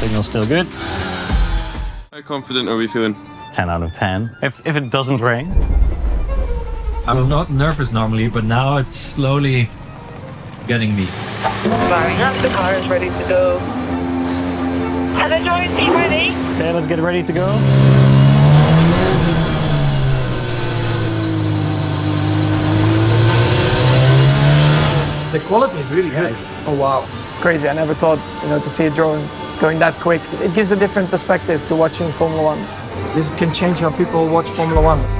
Signal's still good. How confident are we feeling? 10 out of 10. If, if it doesn't rain, I'm not nervous normally, but now it's slowly getting me. Firing up, the car is ready to go. And the joint seat ready? okay, let's get ready to go. The quality is really good. Oh wow, crazy! I never thought you know to see a drone going that quick. It gives a different perspective to watching Formula One. This can change how people watch Formula One.